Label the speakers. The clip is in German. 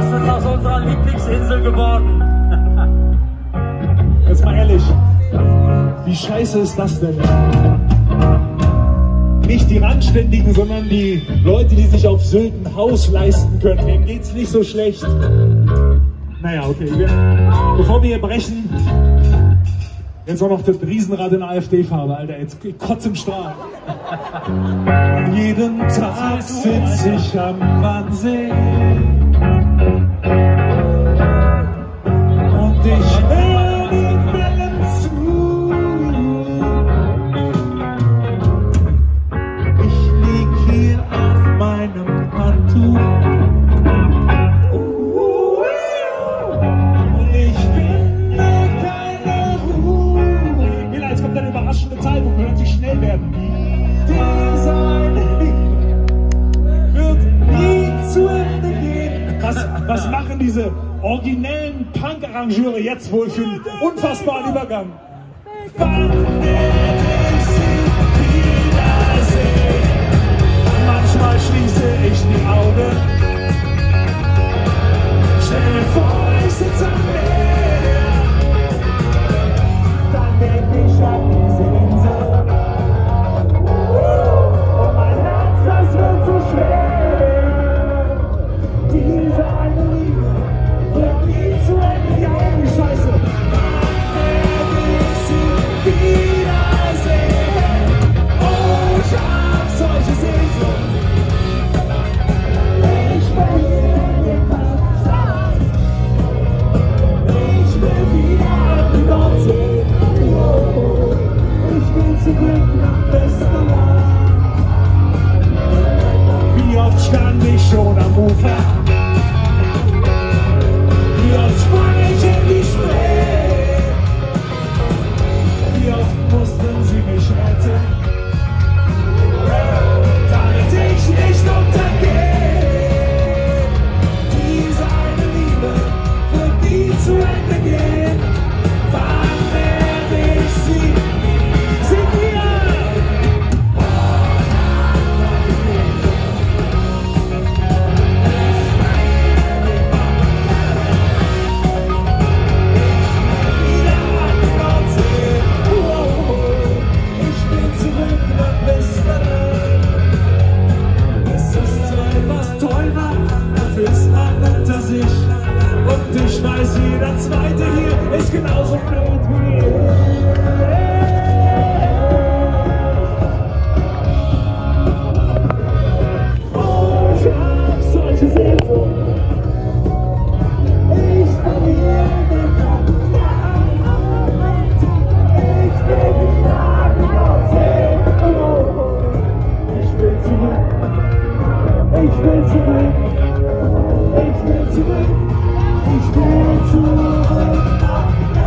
Speaker 1: Das ist aus unserer Lieblingsinsel geworden.
Speaker 2: Jetzt mal ehrlich, wie scheiße ist das denn? Nicht die Randständigen, sondern die Leute, die sich auf Sylt ein Haus leisten können. Denen geht's nicht so schlecht. Naja, okay. Wir, bevor wir hier brechen, jetzt auch noch das Riesenrad in AfD-Farbe, Alter. Jetzt kotz im Strahl. Jeden Tag sitze ich am Wannsee. Und ich höre die Wellen zu. Ich lieg hier auf meinem Handtuch. Und ich finde keine Ruhe. Jetzt kommt eine überraschende Teil, wo wir plötzlich schnell werden. Dieser Was, machen diese originellen Punk-Arrangeure jetzt wohl für einen unfassbaren Übergang? Wann ich will Weiß, jeder Zweite hier ist genauso blöd wie. Oh. Oh, ich will zurück. Ich will zurück. Spirit to